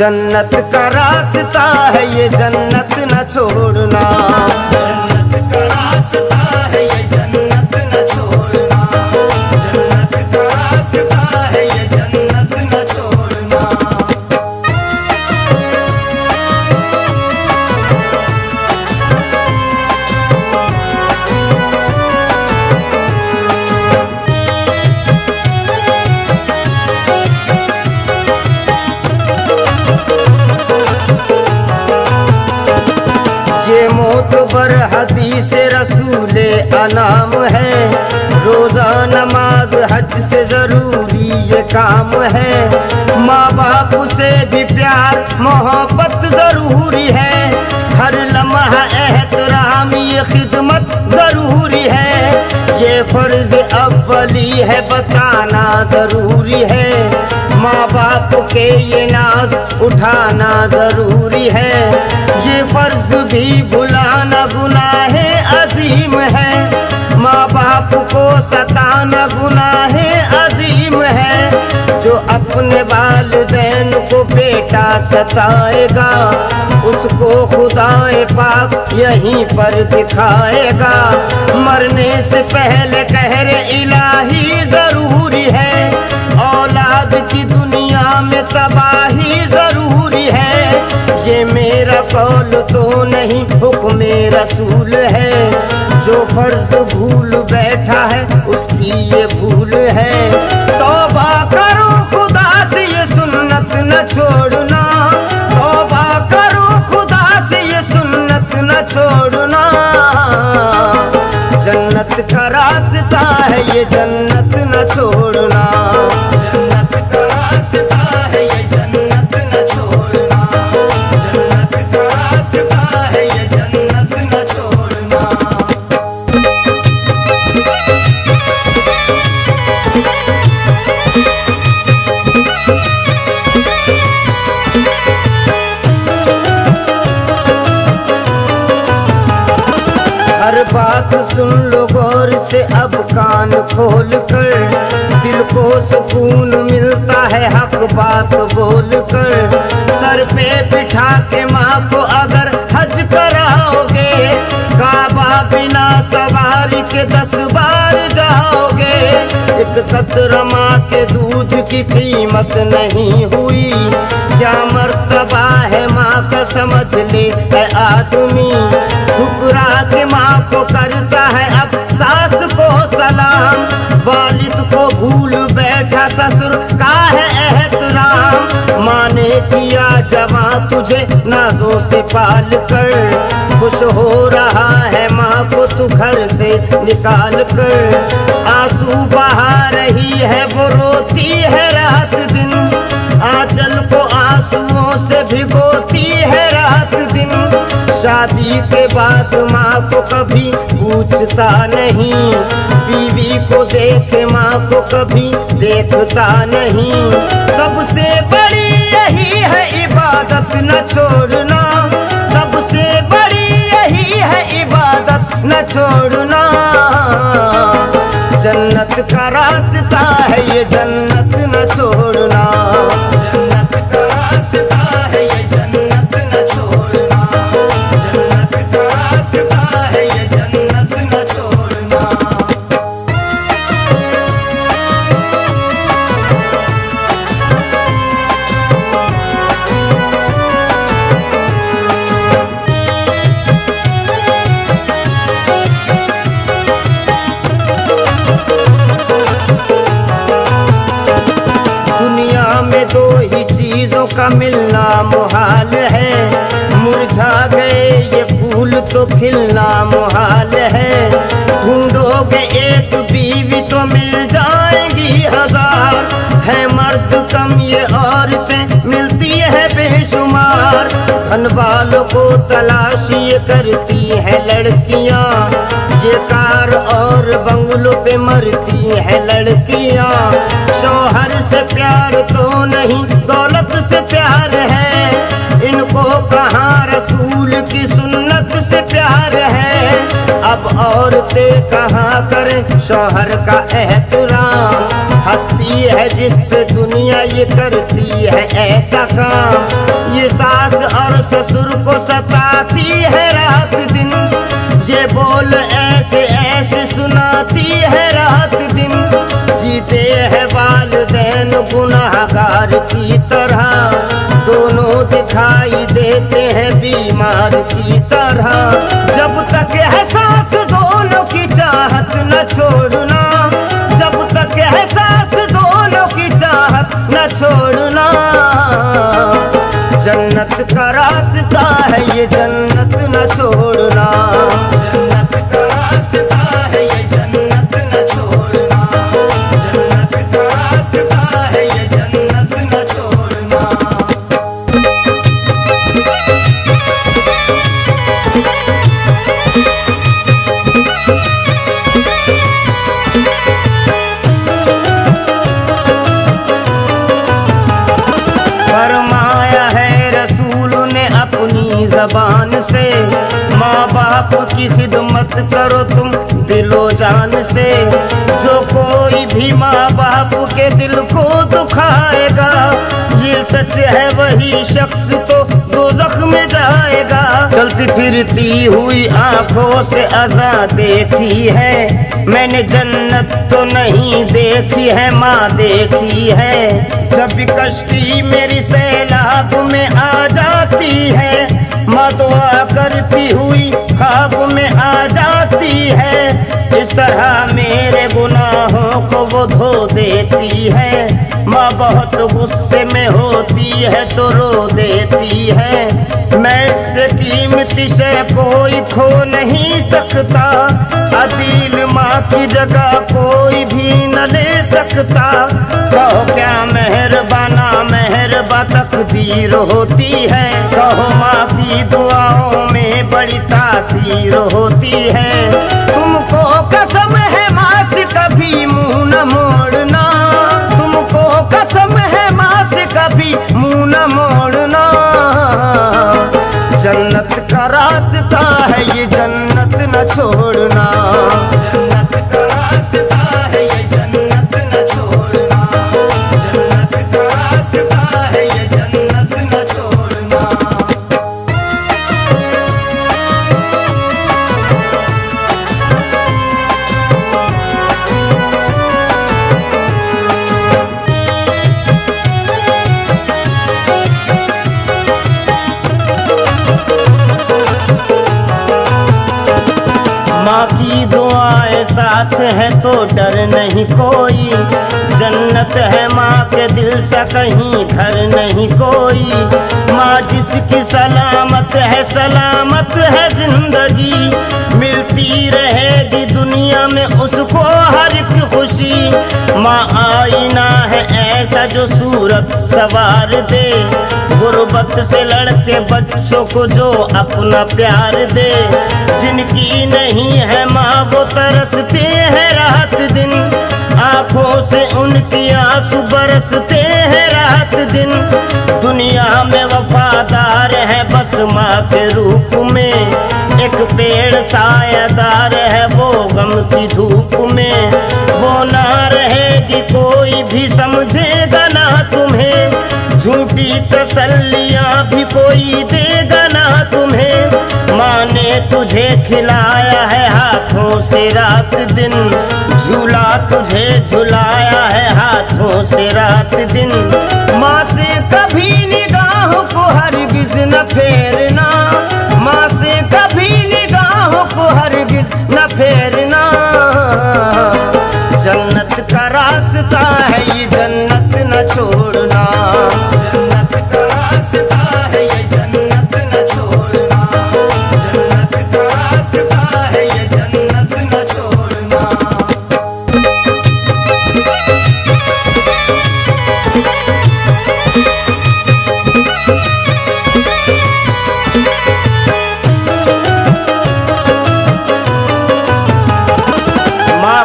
जन्नत का रास्ता है ये जन्नत न छोड़ना। रसूल अनाम है। रोजा नमाज़, हज से ज़रूरी ये काम है। माँ बाप से भी प्यार, मोहब्बत ज़रूरी है। हर लम्हा एहतराम, ये खिदमत ज़रूरी है। ये फ़र्ज़ अव्वली है, बताना ज़रूरी है। माँ बाप के ये नाज उठाना ज़रूरी है। ये फ़र्ज़ भी भुलाना गुनाह अजीम है। को सताना गुनाह अजीम है, जो अपने वालदेन को बेटा सताएगा। उसको खुदाए पाप यहीं पर दिखाएगा। मरने से पहले कहर इलाही ज़रूरी है कौल तो नहीं, हुक्म रसूल है। जो फ़र्ज़ भूल बैठा है, उसकी ये भूल है। तौबा करो खुदा से ये सुन्नत न छोड़ना। तौबा करो खुदा से ये सुन्नत न छोड़ना। जन्नत का रास्ता है, ये जन्नत न छोड़ना। हर बात सुन लो गौर से अब कान खोल कर। दिल को सुकून मिलता है हक बात बोल कर। सर पे बिठा के माँ को अगर हज कराओगे, काबा बिना सवारी के दस बार जाओगे। एक कतरा माँ के दूध की कीमत नहीं हुई। क्या मर्तबा है माँ का समझ ले आदमी। के करता है अब सास को सलाम। वालिद को भूल बैठा ससुर, का है एहतराम। माँ ने किया जवा तुझे नाजों से पाल कर। खुश हो रहा है माँ को तू घर से निकाल कर। आँसू बहा रही है, वो रोती है रात दिन। आंचल को आंसुओं से भिगोती है रात दिन। शादी के बाद माँ को कभी पूछता नहीं। बीवी को देख माँ को कभी देखता नहीं। सबसे बड़ी यही है इबादत, न छोड़ना। सबसे बड़ी यही है इबादत, न छोड़ना। जन्नत का रास्ता है ये जन्नत, न छोड़ना। जन्नत का रास्ता तो खिलना मुहाल है। ढूंढोगे एक बीवी तो मिल जाएगी हज़ार। है मर्द कम ये औरतें मिलती है बेशुमार। धन वालों को तलाशी करती है लड़कियाँ। ये कार और बंगलों पे मरती है लड़कियाँ। शौहर से प्यार तो नहीं, दौलत से प्यार है। इनको औरतें कहाँ करें? शौहर का एहतराम। हस्ती है जिस पे दुनिया ये करती है ऐसा काम। ये सास और ससुर को सताती है रात दिन। ये बोल ऐसे ऐसे सुनाती है रात दिन। जीते हैं वालदैन गुनाहगार की तरह। दोनों दिखाई देते हैं बीमार की तरह। जन्नत का रास्ता है ये जन्नत न छोड़ना करो तुम दिलो जान से। जो कोई भी माँ बाप के दिल को दुखाएगा, ये सच है वही शख्स तो दो में जाएगा। चलती फिरती हुई आँखों से अजा देखी है। मैंने जन्नत तो नहीं देखी है, माँ देखी है। जब कश्ती मेरी सैलाब में आ जाती है, माँ दुआ करती हुई खाब में आ जाती है। इस तरह मेरे गुनाहों को वो धो देती है, माँ बहुत गुस्से में होती है तो रो देती है। मैं इससे कीमती से कोई खो नहीं सकता, अदील माँ की जगह कोई भी न ले सकता। कहो, क्या मेहरबाना मेहरबा तकदीर होती है, कहो माफ़ी दुआओं में बड़ी तासीर होती है। तुमको कसम है माँ से कभी मुँह न मोड़ना माँ की दुआएँ साथ है तो डर नहीं कोई। जन्नत है माँ के दिल से कहीं घर नहीं कोई। माँ जिसकी सलामत है सलामत है ज़िंदगी। मिलती रहेगी दुनिया में उसको हर एक खुशी माँ आईना है ऐसा जो सूरत सवार दे। गुर्बत से लड़के बच्चों को जो अपना प्यार दे। जिनकी नहीं है माँ, वो तरसते हैं रात दिन। आँखों से उनकी आँसू बरसते हैं रात दिन। दुनिया में वफादार है बस माँ के रूप में। एक पेड़ सायादार है गम की धूप में वो ना रहेगी, कोई भी समझेगा ना तुम्हें। झूठी तसल्लियाँ भी कोई देगा ना तुम्हें। माँ ने तुझे खिलाया है हाथों से रात दिन। झूला तुझे झुलाया है हाथों से रात दिन। माँ से कभी निगाहों को हरगिज न फेरना। जन्नत का रास्ता है ये जन्नत।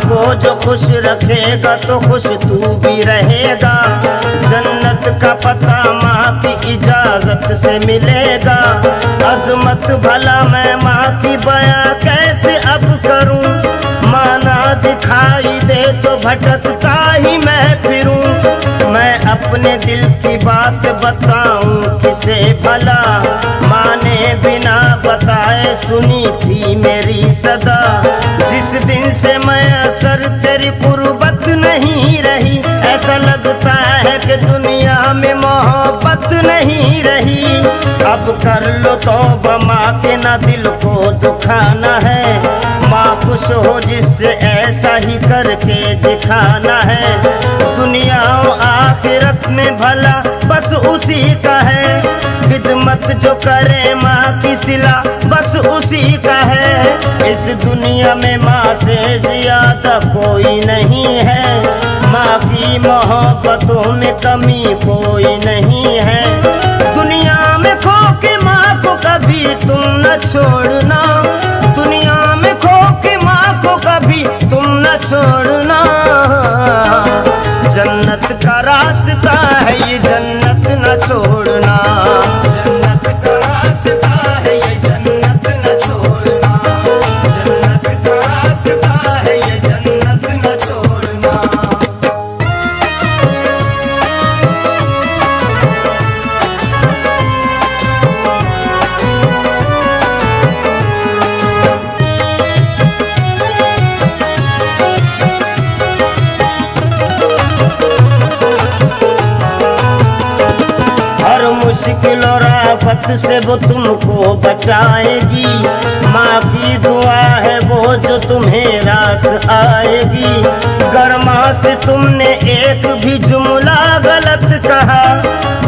को जो खुश रखेगा तो खुश तू भी रहेगा। जन्नत का पता माँ की इजाज़त से मिलेगा। अजमत भला मैं माँ की बया कैसे अब करूँ? माना दिखाई दे तो भटकता ही मैं फिरूं। मैं अपने दिल की बात बताऊँ किसे भला? माने बिना बताए सुनी थी मेरी सदा। जिस दिन से लगता है कि दुनिया में मोहब्बत नहीं रही। अब कर लो तो बमा के ना दिल को दुखाना है। खुश हो जिससे ऐसा ही करके दिखाना है। दुनिया और आखिरत में भला बस उसी का है। खिदमत जो करे माँ की सिला बस उसी का है। इस दुनिया में माँ से ज़्यादा कोई नहीं है। माँ की मोहब्बतों में कमी कोई नहीं है। खो के माँ को कभी तुम न छोड़ना। दुनिया में खो के माँ को कभी तुम न छोड़ना। जन्नत का रास्ता है ये जन्नत न छोड़ना। से वो तुमको बचाएगी। माँ की दुआ है वो जो तुम्हें रास आएगी। गर माँ से तुमने एक भी जुमला गलत कहा।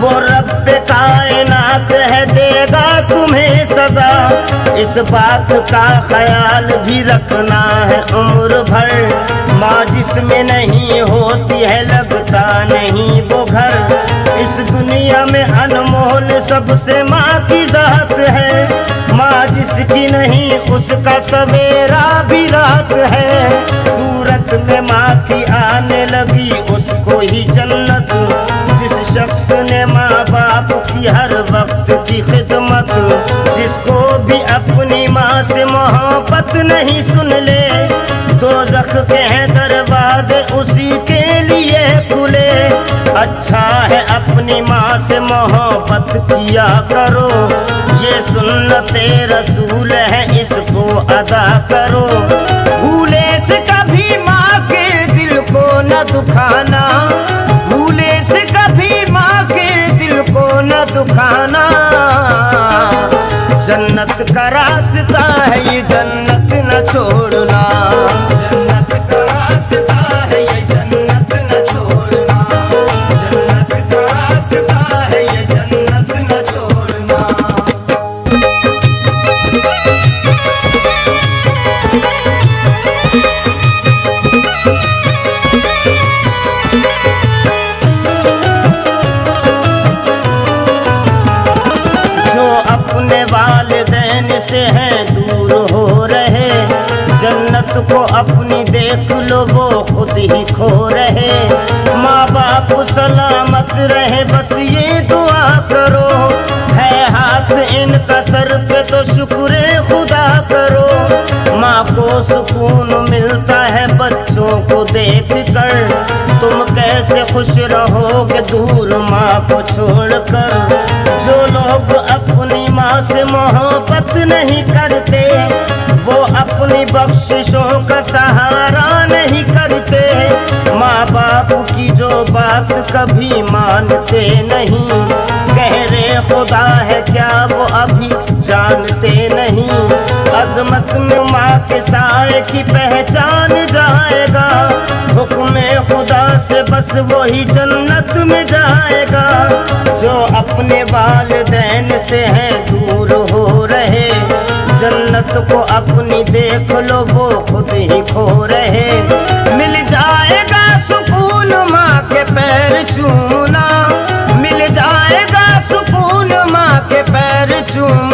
वो रब कायनात है, देगा तुम्हें सजा। इस बात का ख्याल भी रखना है उम्र भर। माँ जिसमें नहीं होती है इस दुनिया में अनमोल सबसे माँ की जात है। माँ जिसकी नहीं, उसका सवेरा भी रात है। सूरत में माँ की आने लगी, उसको ही जन्नत। जिस शख्स ने माँ बाप की हर वक्त की खिदमत, जिसको भी अपनी माँ से मोहब्बत नहीं सुन ले। दो जख के हैं दरवाजे उसी के लिए खुले। अच्छा अपनी माँ से मोहब्बत किया करो। ये सुन्नत रसूल है, इसको अदा करो। भूले से कभी माँ के दिल को न दुखाना। भूले से कभी माँ के दिल को न दुखाना। जन्नत का रास्ता है, ये जन्नत न छोड़ना। इनका सर पे तो शुक्र खुदा करो। माँ को सुकून मिलता है बच्चों को देख कर तुम कैसे खुश रहोगे दूर माँ को छोड़कर? जो लोग अपनी माँ से मोहब्बत नहीं करते, वो अपनी बख्शिशों का सहारा नहीं करते। माँ बाप की जो बात कभी मानते नहीं गहरे खुदा है क्या वो अभी जानते नहीं? अजमत में माँ के साए की पहचान जाएगा। हुक्म खुदा से बस वही जन्नत में जाएगा। जो अपने वालदैन से हैं, दूर हो रहे। जन्नत को अपनी देख लो, वो खुद ही खो रहे। मिल जाएगा सुकून माँ के पैर चूमना मिल जाएगा